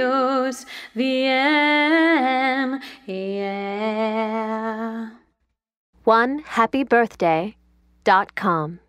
yours, VM, yeah. One happy birthday dot com.